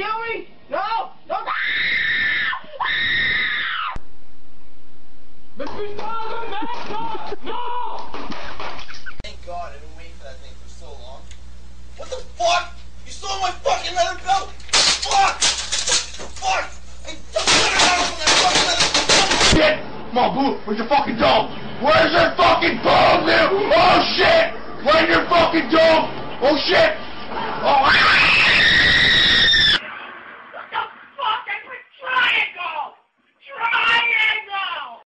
kill me! No! Don't! But you know! No! No! Thank God I didn't wait for that thing for so long. What the fuck? You stole my fucking leather belt? Fuck! Fuck! I took it out of that fucking leather belt! Shit! Come on, Boo, where's your fucking dog? Where's your fucking dog, man? Oh shit! Where's your fucking dog? Oh shit! Oh, ah!